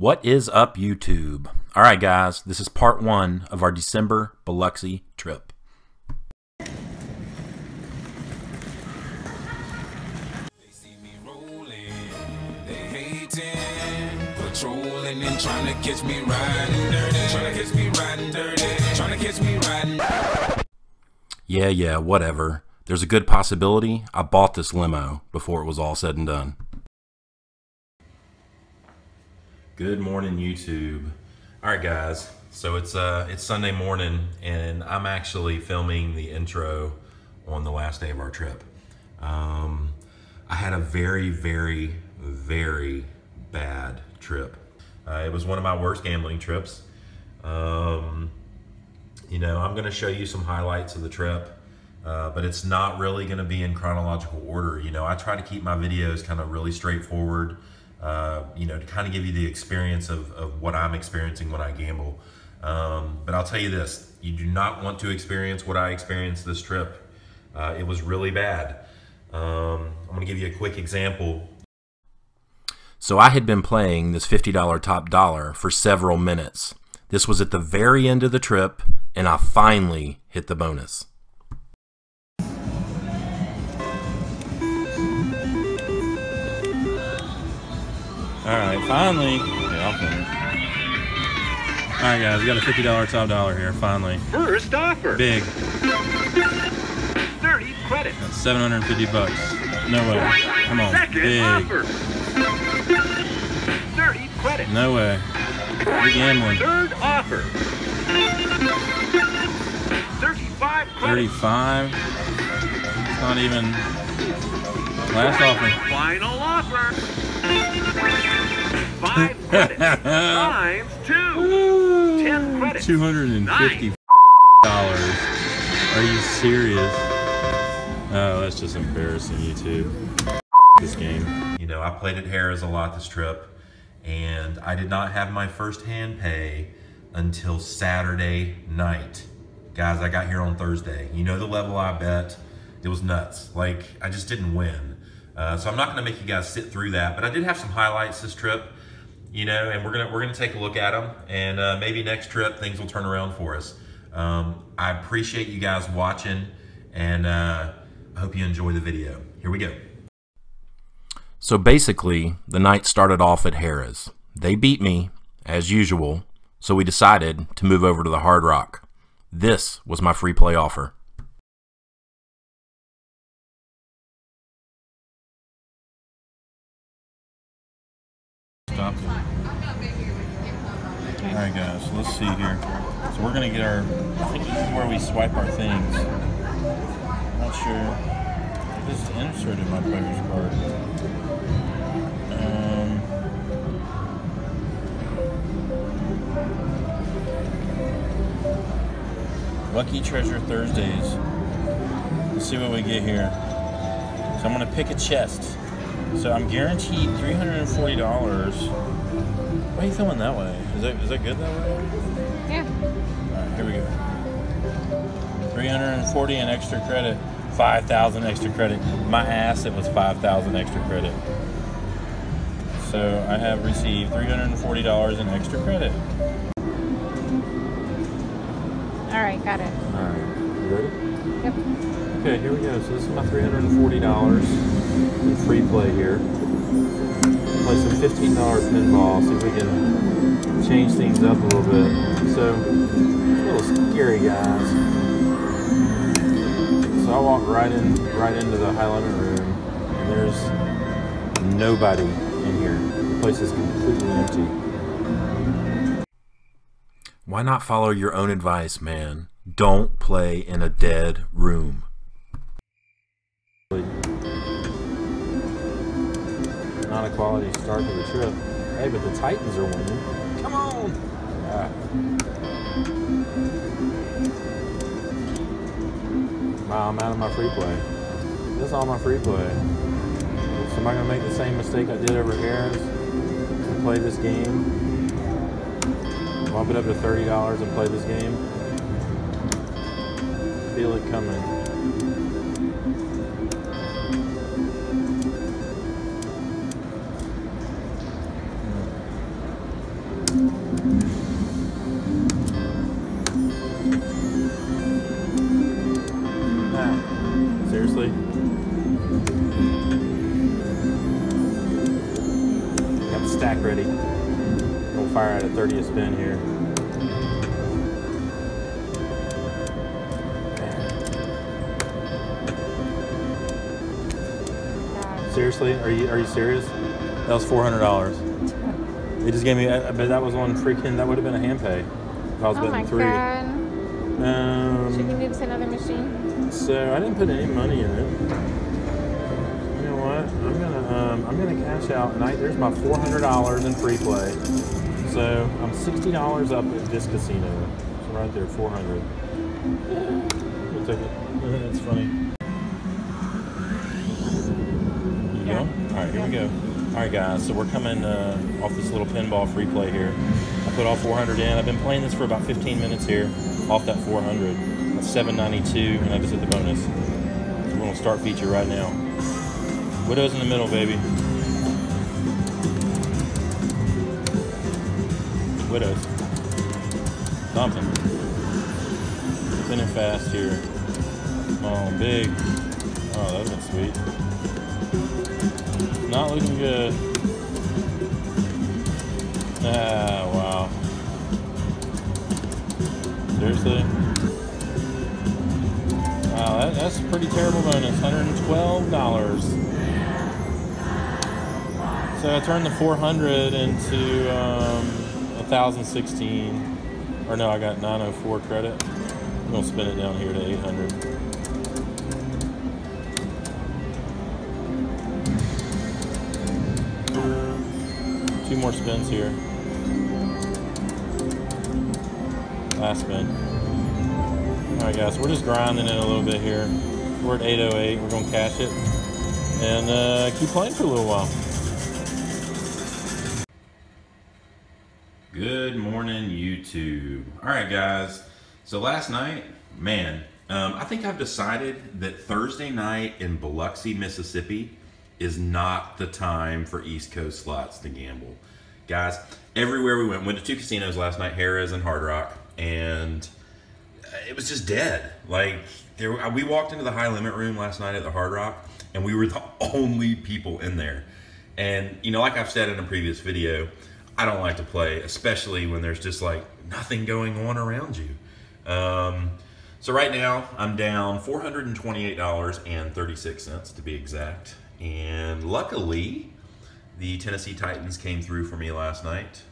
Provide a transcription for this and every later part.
What is up, YouTube? All right, guys, this is part one of our December Biloxi trip. They see me rolling, they hating, patrolling and trying to catch me riding dirty, trying to catch me riding dirty, trying to catch me riding. Yeah, yeah, whatever. There's a good possibility I bought this limo before it was all said and done. Good morning, YouTube. All right, guys. So it's uh it's Sunday morning, and I'm actually filming the intro on the last day of our trip. Um, I had a very, very, very bad trip. Uh, it was one of my worst gambling trips. Um, you know, I'm going to show you some highlights of the trip, uh, but it's not really going to be in chronological order. You know, I try to keep my videos kind of really straightforward, uh, you know, to kind of give you the experience of, of what I'm experiencing when I gamble. Um, but I'll tell you this you do not want to experience what I experienced this trip. Uh, it was really bad. Um, I'm going to give you a quick example. So I had been playing this $50 top dollar for several minutes. This was at the very end of the trip, and I finally hit the bonus. All right, finally. Yeah, I'll finish. All right, guys, we got a $50 top dollar here, finally. First offer. Big. 30 credits. That's 750 bucks. No way. Come on. Second Big. offer. 30 credits. No way. Big gambling. Third offer. 35 credits. 35. It's not even. Last offer. Final offer. Five credits. Times two. 10 credits. 250 dollars. Are you serious? Oh, that's just embarrassing, YouTube. This game. You know, I played at Harrah's a lot this trip, and I did not have my first hand pay until Saturday night. Guys, I got here on Thursday. You know the level I bet. It was nuts. Like, I just didn't win. Uh, so I'm not going to make you guys sit through that, but I did have some highlights this trip, you know, and we're gonna we're gonna take a look at them, and uh, maybe next trip things will turn around for us. Um, I appreciate you guys watching, and uh, I hope you enjoy the video. Here we go. So basically, the night started off at Harrah's. They beat me, as usual, so we decided to move over to the Hard Rock. This was my free play offer. Alright guys, let's see here. So we're gonna get our, I think this is where we swipe our things. I'm Not sure. This is inserted in my player's card. Um, Lucky Treasure Thursdays. Let's see what we get here. So I'm gonna pick a chest. So I'm guaranteed $340. Why are you filming that way? Is that, is that good that way? Yeah. Alright, here we go. 340 and extra credit. 5,000 extra credit. My ass, it was 5,000 extra credit. So I have received $340 in extra credit. All right, got it. Alright, you ready? Yep. Okay, here we go. So this is my $340 in free play here. Play some $15 pinball, see if we can change things up a little bit. So, a little scary, guys. So I walk right in, right into the high limit room, and there's nobody in here. The place is completely empty. Why not follow your own advice, man? Don't play in a dead room. Not a quality start to the trip. Hey, but the Titans are winning. Come on! Yeah. Wow, I'm out of my free play. This is all my free play. So am I gonna make the same mistake I did over Harrah's and play this game? Bump it up to thirty dollars and play this game. Feel it coming. We'll fire at a 30th spin here. Seriously? Are you are you serious? That was four hundred dollars. They just gave me, I I bet that was on freaking. That would have been a hand pay. If I was Oh my betting three. god. Should Um, we to another machine? so I didn't put any money in it. Cash out. And I, there's my four hundred dollars in free play. So I'm sixty dollars up at this casino. So right there, four hundred. We'll take it. That's funny. You go? All right, here we go. All right, guys. So we're coming uh, off this little pinball free play here. I put all 400 in. I've been playing this for about 15 minutes here, off that 400. That's 792, and I just hit the bonus. So we're gonna start feature right now. Widows in the middle, baby. Widows. Thompson. Spinning fast here. On, big. Oh, that was sweet. Not looking good. Ah, wow. Seriously? Wow, that, that's a pretty terrible bonus. $112. So I turned the 400 into um, 1016. Or no, I got 904 credit. I'm to spin it down here to 800. Two more spins here. Last spin. Alright guys, we're just grinding it a little bit here. We're at 808, we're gonna cash it. And uh, keep playing for a little while. YouTube. All right, guys. So last night, man, um, I think I've decided that Thursday night in Biloxi, Mississippi is not the time for East Coast slots to gamble. Guys, everywhere we went, went to two casinos last night, Harrah's and Hard Rock, and it was just dead. Like there, we walked into the high limit room last night at the Hard Rock, and we were the only people in there. And you know, like I've said in a previous video, I don't like to play, especially when there's just like nothing going on around you. Um, so right now I'm down four hundred and twenty-eight dollars and thirty-six cents to be exact. And luckily, the Tennessee Titans came through for me last night.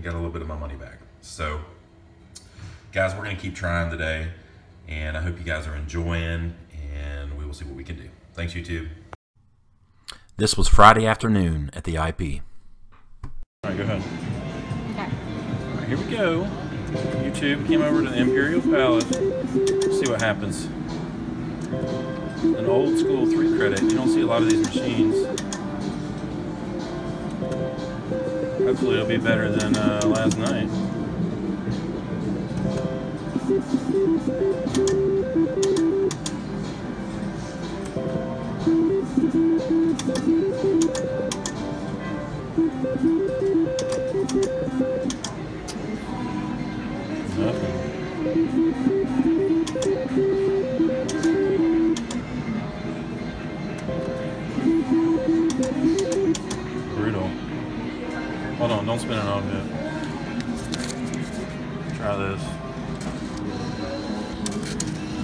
and got a little bit of my money back. So, guys, we're going to keep trying today, and I hope you guys are enjoying, and we will see what we can do. Thanks, YouTube. This was Friday afternoon at the IP. Alright, go ahead. Okay. Alright, here we go. YouTube came over to the Imperial Palace. Let's see what happens. An old school three credit. You don't see a lot of these machines. Hopefully it'll be better than uh, last night. Hold on, don't spin it off yet. Try this.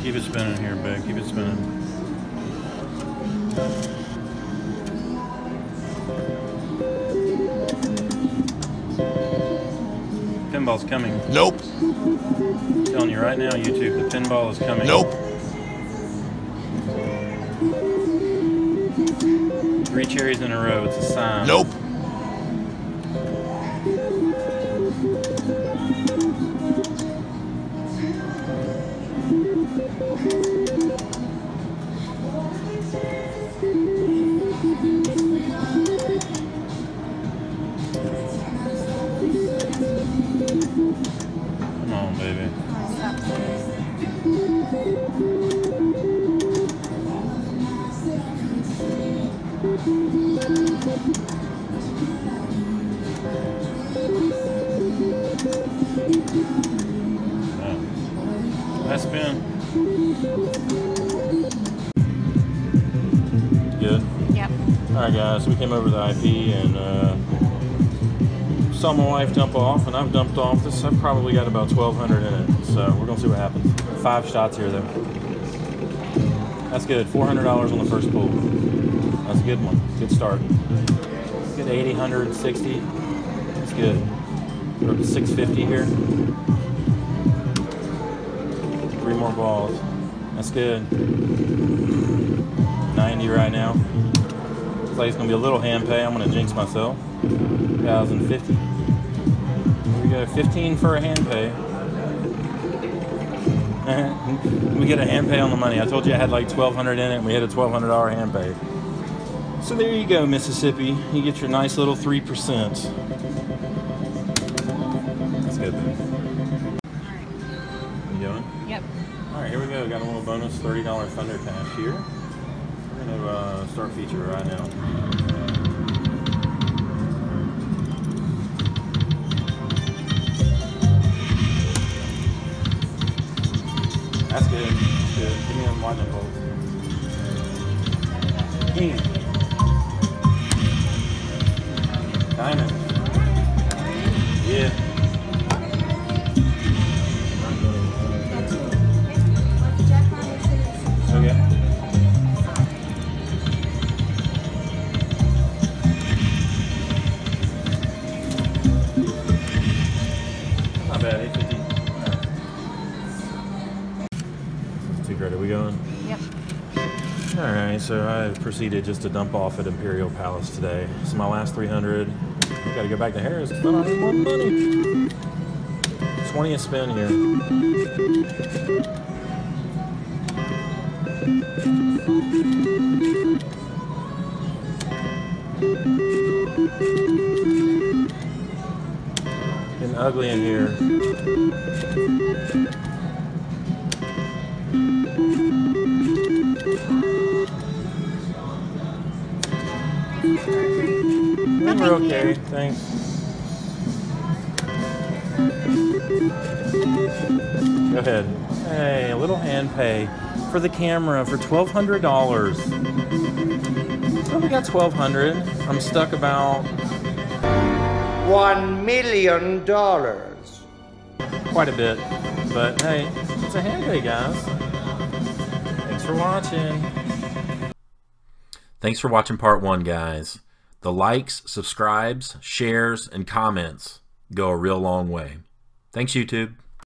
Keep it spinning here, babe. Keep it spinning. Pinball's coming. Nope. I'm telling you right now, YouTube, the pinball is coming. Nope. Three cherries in a row. It's a sign. Nope. Yep. Alright guys, so we came over to the IP and uh, saw my wife dump off and I've dumped off this. I've probably got about 1200 in it. So we're gonna see what happens. Five shots here though. That's good. $400 on the first pull. That's a good one. Good start. Good 80, 100, 60. That's good. We're up to 650 here. Three more balls. That's good. 90 right now. Looks like it's gonna be a little hand pay. I'm gonna jinx myself. 1050. Here we go. 15 for a hand pay. we get a hand pay on the money. I told you I had like 1200 in it and we had a $1,200 hand pay. So there you go, Mississippi. You get your nice little 3%. That's good. then. You going? Yep. All right, here we go. Got a little bonus $30 Thunder Cash here. Going uh, start feature right now. That's good. That's good. Give me them watching holes. King. Diamond. Great. Are we going? Yep. All right, so I proceeded just to dump off at Imperial Palace today. So my last 300. I gotta go back to Harrah's because I don't have more money. 20th spin here. Getting ugly in here. We're okay, thanks. Go ahead. Hey, a little hand pay for the camera for twelve hundred dollars. Well, we got twelve hundred. I'm stuck about One million dollars. quite a bit, but hey, it's a hand pay, guys. For watching. Thanks for watching part one, guys. The likes, subscribes, shares, and comments go a real long way. Thanks, YouTube.